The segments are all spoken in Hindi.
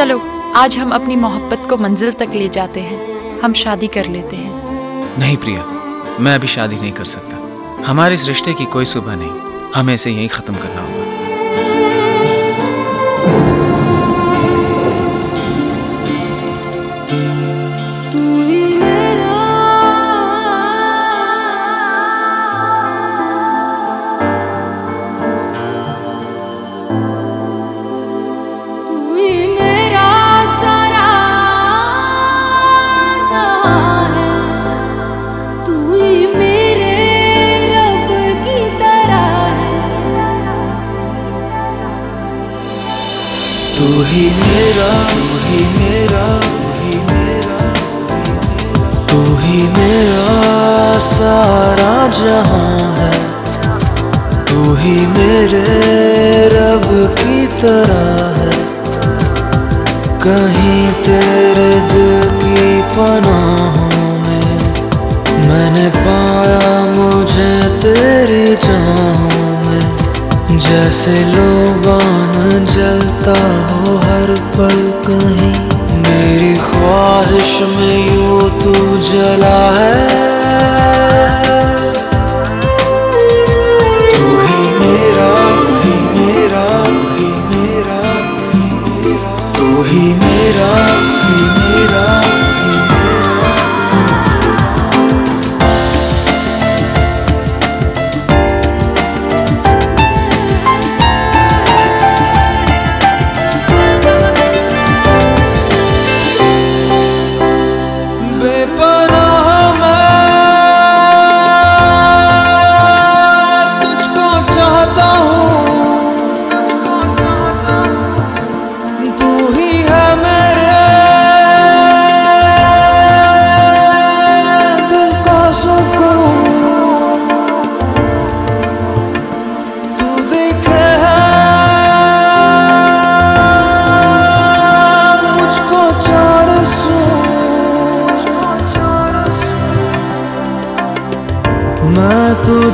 चलो, आज हम अपनी मोहब्बत को मंजिल तक ले जाते हैं। हम शादी कर लेते हैं। नहीं प्रिया, मैं अभी शादी नहीं कर सकता। हमारे इस रिश्ते की कोई सुबह नहीं। हमें इसे यहीं खत्म करना होगा। ही मेरा तू ही मेरा तू ही मेरा, तू ही मेरा सारा जहाँ है। तू ही मेरे रब की तरह है। कहीं तेरे दिल की पनाहों में मैंने पाया मुझे तेरी में जैसे लोबान जलता हो हर पल कहीं। मेरी ख्वाहिश में यूँ तू जला है। तू ही मेरा ही मेरा ही मेरा, तू ही मेरा।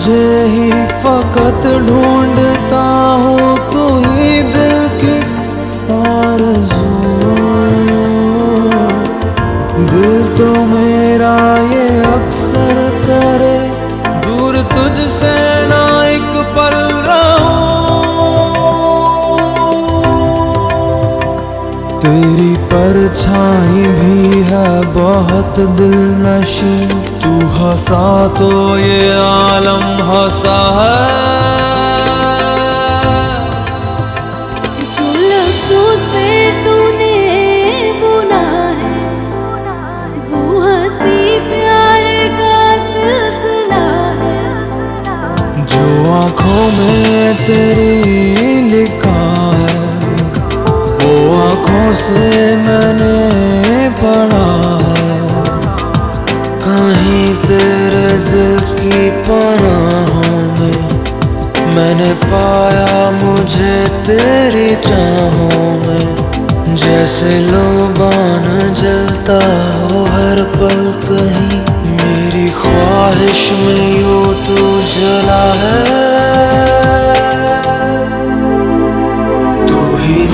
तुझे ही फकत ढूंढता हूँ, तू ही दिल की आरज़ू। दिल तो मेरा ये अक्सर करे, दूर तुझसे ना एक पल तेरी परछाई भी है बहुत दिल नशी तू हंसा तो ये आलम हंसा है। जो लफ्जों से तूने बुना है। वो हँसी प्यार का सिलसिला है। जो आँखों में तेरी लिखा है वो आँखों से मैंने पाया मुझे तेरी चाहों में। जैसे लोबान जलता हो हर पल कहीं। मेरी ख्वाहिश में यू तू जला है। तू ही